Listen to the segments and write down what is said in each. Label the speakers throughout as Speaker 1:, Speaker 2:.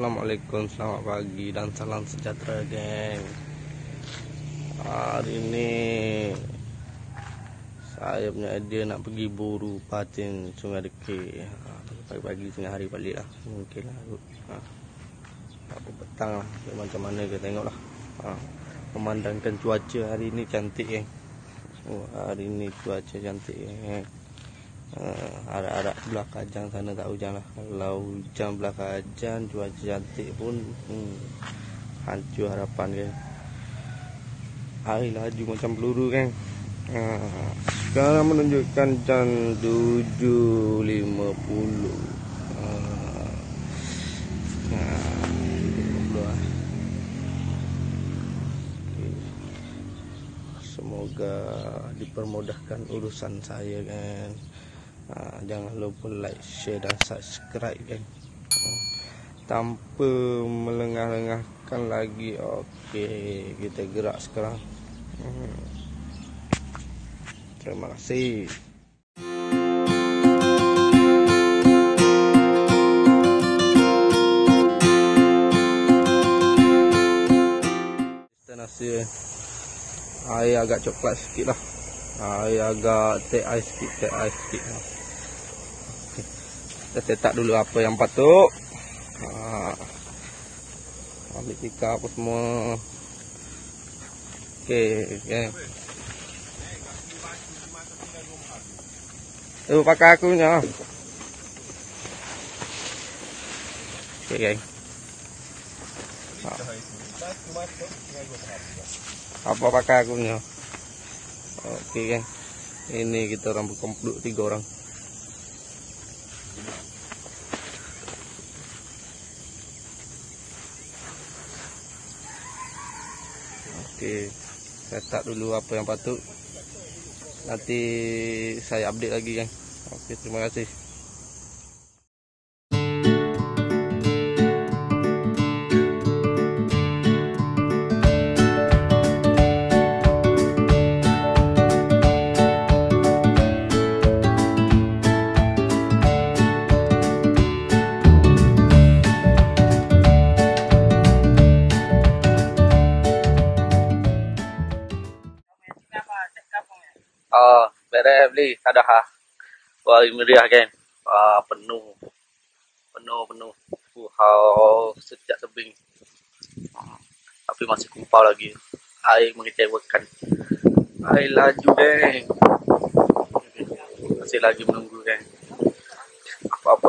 Speaker 1: Assalamualaikum, selamat pagi dan salam sejahtera geng. Hari ini Saya punya idea nak pergi buru patin sungai deke ha, Pagi-pagi tengah hari balik lah. Mungkin lah ha. Apa petang lah. Macam mana kita tengok lah. Ha. Memandangkan cuaca hari ini cantik geng. Oh, Hari ini cuaca cantik geng Uh, harap-harap belah kajang sana tak hujan lah. Kalau hujan belah kajang Cuaca cantik pun hmm, Hancur harapan kan Air laju macam peluru kan. Uh, Sekarang menunjukkan jam 7.50 uh, uh, Semoga dipermudahkan urusan saya kan ha, jangan lupa like, share dan subscribe kan. Tanpa melengah-lengahkan lagi. Okey, kita gerak sekarang. Hmm. Terima kasih. air agak coklat sikit lah air agak teh ais sikit teh ais sikit kita cetak dulu apa yang patut ha. ambil tika apa semua. Okey okey. Tu pakai aku punya. Okey geng ha. apa pakai aku punya? Okey geng ini kita orang berkumpul tiga orang Okey, saya start dulu apa yang patut. Nanti saya update lagi kan. Okey, terima kasih. Beres beli ada ha. Wah, meriah kan. Ah, penuh. Penuh penuh. Wow, sejak tebing. Ah, tapi masih kumpal lagi. Air mengecewakan. Air laju geng. Masih lagi menunggu geng. Apa-apa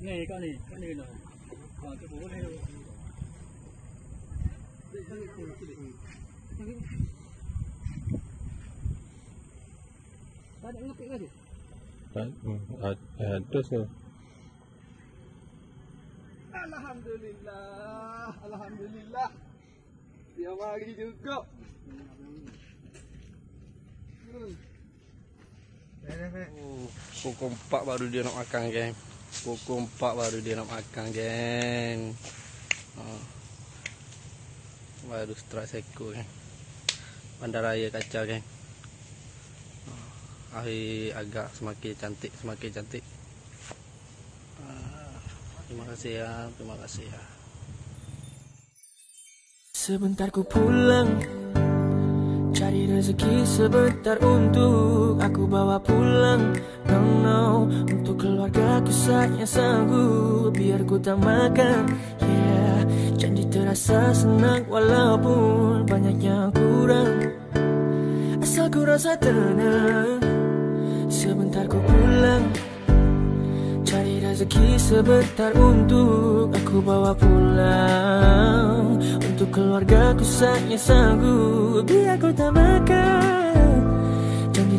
Speaker 2: Này con này, con này rồi. Còn cái bố này rồi. Ada ngepik lagi.
Speaker 3: Ada.
Speaker 1: Alhamdulillah, Alhamdulillah. Dia mari juga. Oh, pukul 4 baru dia nak makan, geng. Pukul 4 baru dia nak makan, geng. Oh. Baru strike seko, geng. Bandaraya kacau. Oh. Air agak semakin cantik, semakin cantik. Ah, Terima kasih ya, terima kasih ya.
Speaker 4: Sebentar ku pulang Cari rezeki sebentar untuk aku bawa pulang. No no Untuk keluarga ku saya sanggup Biar ku tak makan. Yeah Janji terasa senang walaupun banyak yang kurang. Asal ku rasa tenang Sebentar ku pulang rezeki sebentar untuk aku bawa pulang. Untuk keluarga ku saya sanggup Biar ku tak makan.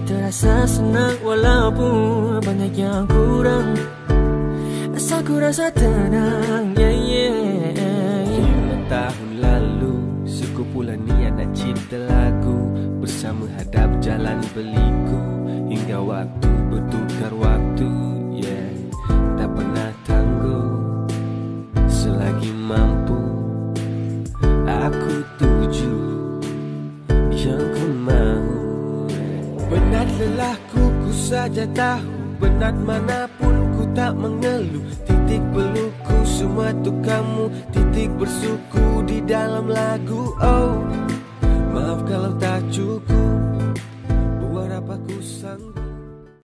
Speaker 4: Terasa senang walaupun banyak yang kurang. Asal ku rasa tenang, yeah, yeah.
Speaker 5: Lima tahun lalu Sekumpulan niat nak cipta lagu. Bersama hadap jalan beliku Hingga waktu bertukar waktu Aku tuju Yang ku mahu Penat lelahku ku saja tahu. Penat manapun ku tak mengeluh. Titik peluku semua tu kamu. Titik bersuku di dalam lagu Oh. Maaf kalau tak cukup. Buat apa ku sanggup